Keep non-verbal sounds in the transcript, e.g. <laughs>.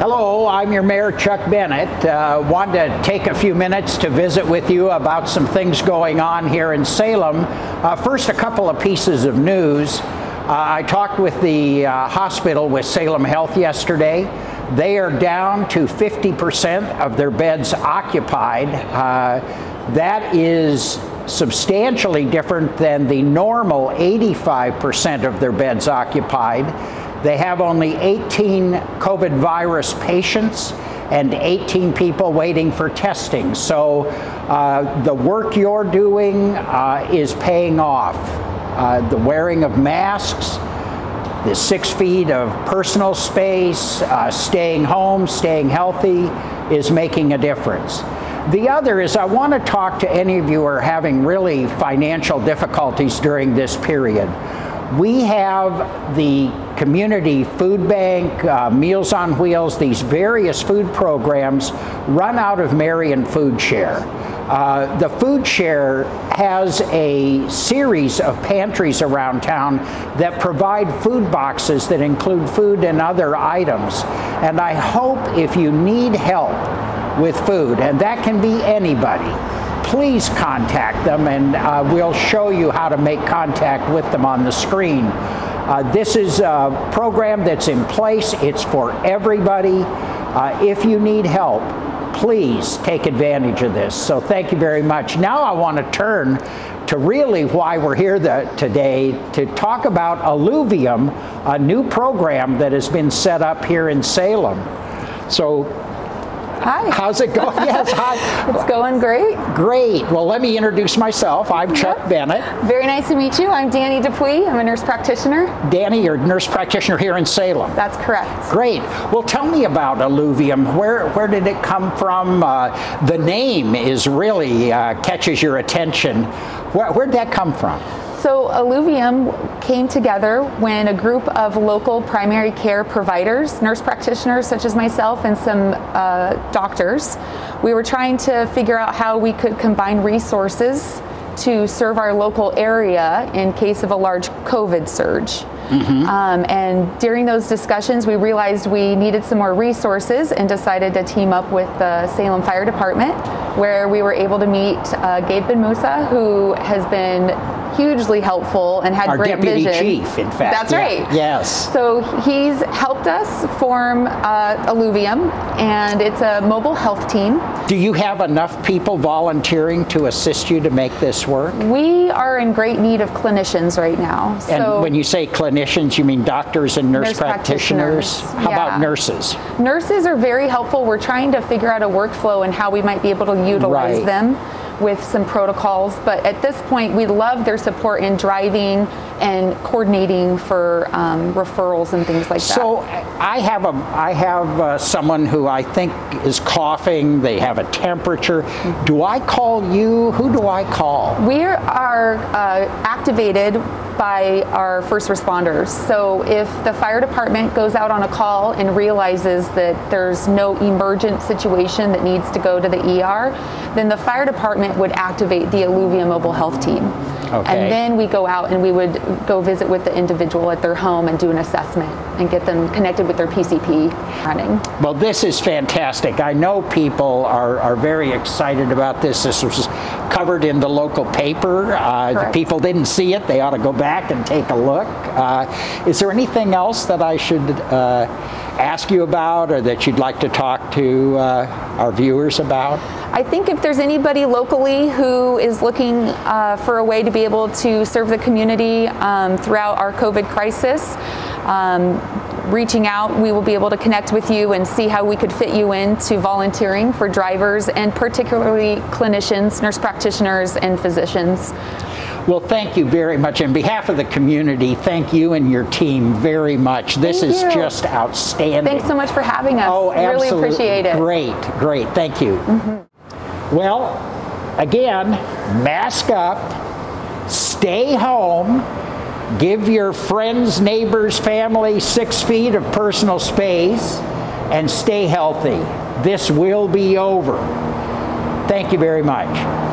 Hello, I'm your Mayor Chuck Bennett. Uh, wanted to take a few minutes to visit with you about some things going on here in Salem. Uh, first, a couple of pieces of news. Uh, I talked with the uh, hospital with Salem Health yesterday. They are down to 50% of their beds occupied. Uh, that is substantially different than the normal 85% of their beds occupied. They have only 18 COVID virus patients and 18 people waiting for testing. So uh, the work you're doing uh, is paying off. Uh, the wearing of masks, the six feet of personal space, uh, staying home, staying healthy is making a difference. The other is I want to talk to any of you who are having really financial difficulties during this period. We have the community food bank, uh, Meals on Wheels, these various food programs run out of Marion Food Share. Uh, the Food Share has a series of pantries around town that provide food boxes that include food and other items. And I hope if you need help with food, and that can be anybody, please contact them and uh, we'll show you how to make contact with them on the screen. Uh, this is a program that's in place. It's for everybody. Uh, if you need help, please take advantage of this. So thank you very much. Now I want to turn to really why we're here the, today to talk about Alluvium, a new program that has been set up here in Salem. So Hi. How's it going? <laughs> yes, hi. It's going great. Great. Well, let me introduce myself. I'm Chuck yep. Bennett. Very nice to meet you. I'm Danny Dupuis. I'm a nurse practitioner. Danny, you're a nurse practitioner here in Salem. That's correct. Great. Well, tell me about Alluvium. Where where did it come from? Uh, the name is really uh, catches your attention. Where, where'd that come from? So Alluvium came together when a group of local primary care providers, nurse practitioners such as myself and some uh, doctors, we were trying to figure out how we could combine resources to serve our local area in case of a large COVID surge. Mm-hmm. Um, and during those discussions, we realized we needed some more resources and decided to team up with the Salem Fire Department, where we were able to meet uh, Gabe Ben Musa, who has been hugely helpful and had Our great deputy vision. chief, in fact. That's yeah. right. Yes. So he's helped us form uh, Alluvium, and it's a mobile health team. Do you have enough people volunteering to assist you to make this work? We are in great need of clinicians right now. And so when you say clinicians, you mean doctors and nurse, nurse practitioners? practitioners. How yeah. about nurses? Nurses are very helpful. We're trying to figure out a workflow and how we might be able to utilize right. them with some protocols. But at this point, we love their support in driving and coordinating for um, referrals and things like that. So I have a I have uh, someone who I think is coughing. They have a temperature. Do I call you? Who do I call? We are uh, activated by our first responders. So if the fire department goes out on a call and realizes that there's no emergent situation that needs to go to the ER, then the fire department would activate the Alluvium Mobile Health Team. Okay. And then we go out and we would go visit with the individual at their home and do an assessment and get them connected with their PCP running. Well, this is fantastic. I know people are, are very excited about this. This was covered in the local paper. Uh, the people didn't see it. They ought to go back and take a look. Uh, is there anything else that I should uh, ask you about or that you'd like to talk to uh, our viewers about? I think if there's anybody locally who is looking uh, for a way to be able to serve the community um, throughout our COVID crisis, um, reaching out, we will be able to connect with you and see how we could fit you into volunteering for drivers and particularly clinicians, nurse practitioners, and physicians. Well, thank you very much. On behalf of the community, thank you and your team very much. This thank is you. just outstanding. Thanks so much for having us. Oh, absolutely. Really appreciate it. Great, great. Thank you. Mm-hmm. Well, again, mask up, stay home, give your friends, neighbors, family six feet of personal space, and stay healthy. This will be over. Thank you very much.